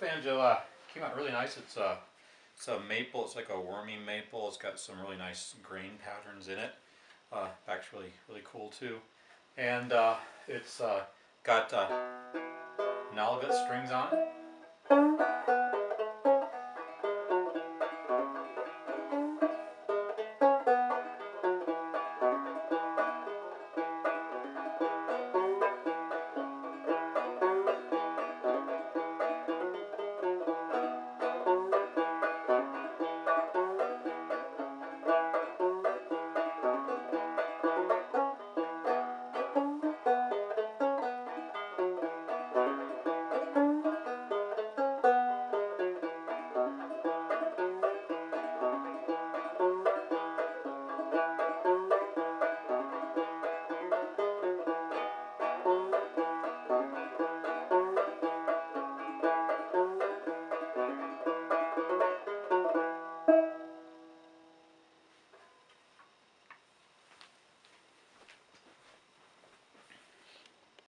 banjo uh, came out really nice. It's a, it's a maple. It's like a wormy maple. It's got some really nice grain patterns in it. Uh, back's really really cool too, and uh, it's uh, got uh, strings on it.